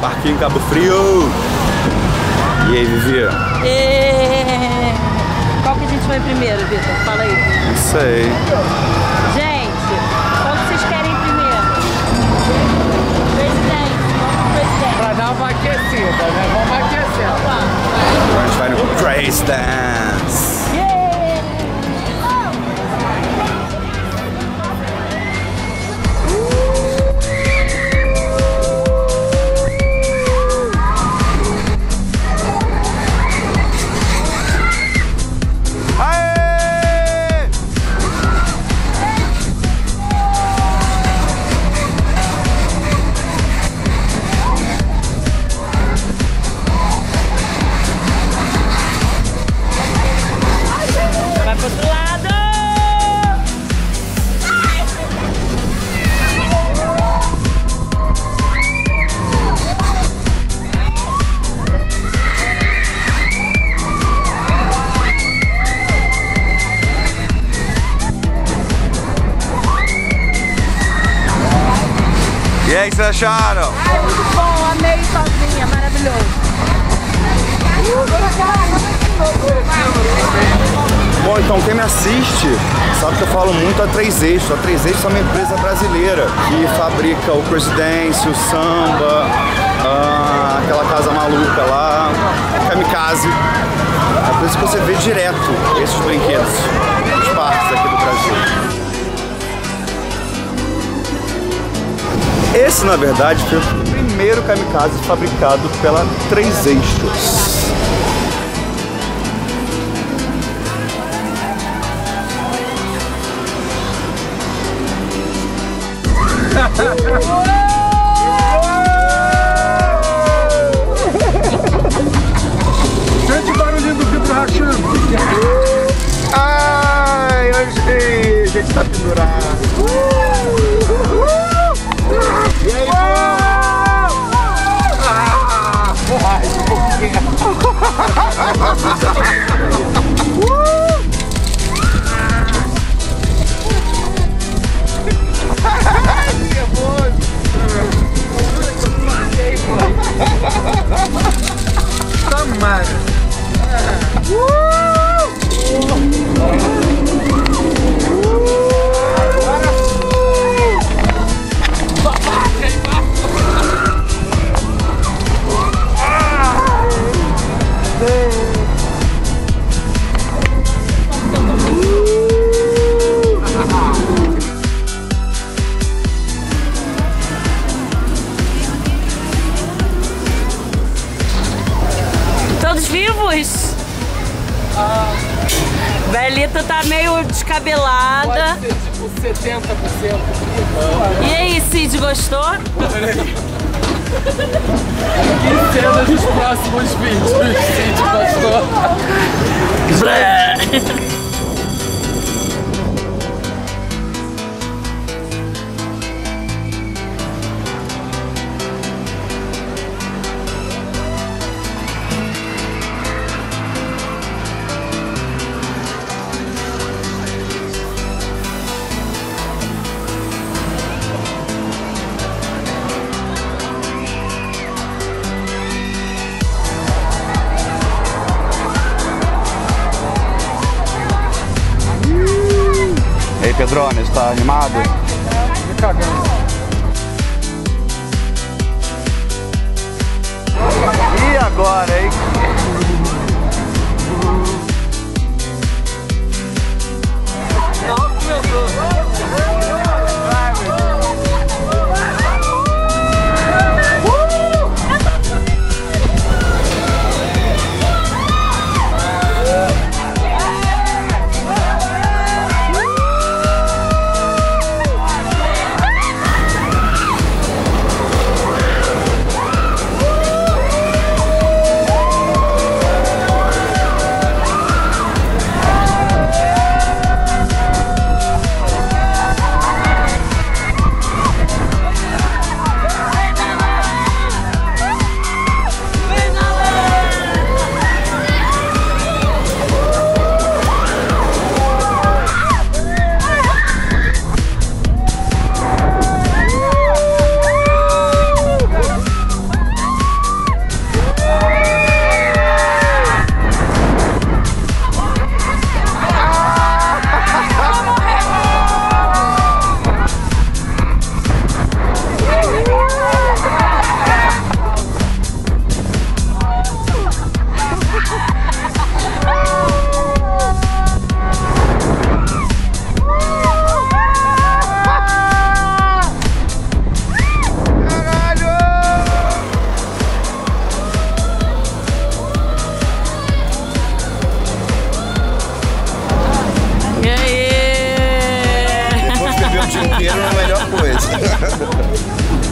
Parquinho Cabo Frio. E aí, Vivi? É... Qual que a gente vai primeiro, Vitor? Fala aí. Não sei. Gente, qual que vocês querem primeiro? Presidente, vamos presidente. Pra dar uma aquecida, né? Vamos aquecer. Agora a gente vai no Crazy aí, o que vocês acharam? Ai, muito bom, amei sozinha, maravilhoso. Bom, então quem me assiste sabe que eu falo muito a Três Eixos. A Três Eixos é uma empresa brasileira que fabrica o Crazy Dance, o samba, ah, aquela casa maluca lá, o kamikaze. É por isso que você vê direto esses brinquedos nos parques aqui do Brasil. Esse, na verdade, foi o primeiro kamikaze fabricado pela Três Eixos. Velita tá meio descabelada. Pode ser tipo 70%. E aí, Cid, gostou? Que cena dos próximos vídeos, Cid gostou? E Pedrones, tá animado? 양보해야지.